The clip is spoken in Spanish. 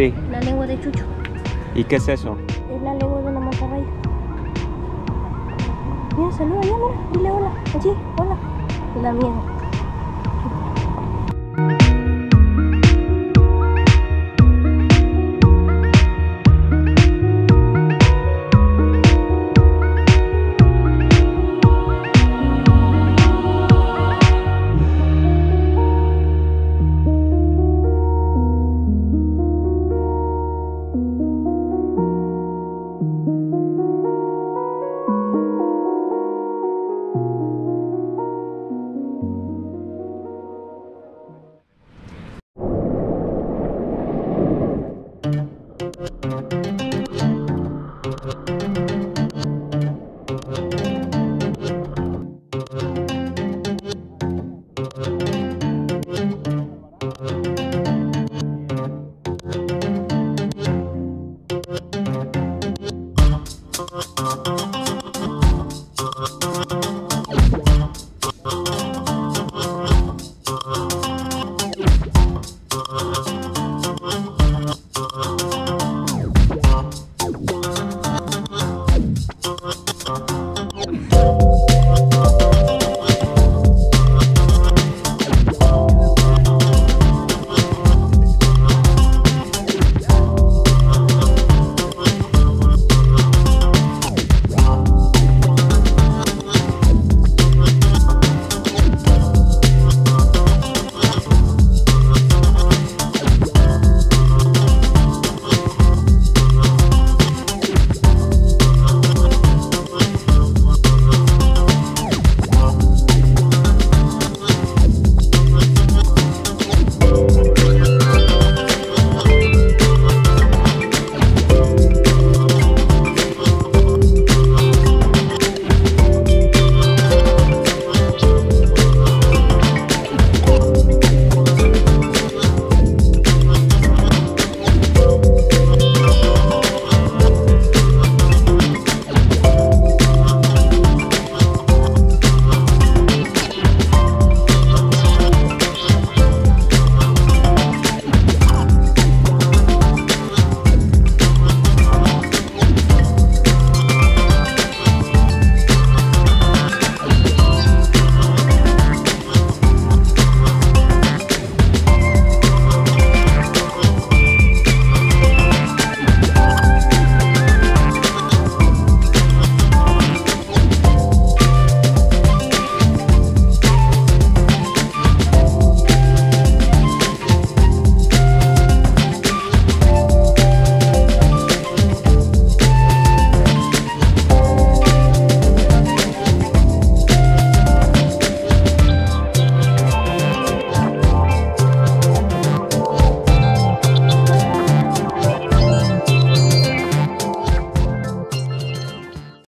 Sí. La lengua de Chucho. ¿Y qué es eso? Es la lengua de una mantarraya. Mira, saluda, ya, mira. Dile hola. Allí, hola. La mía.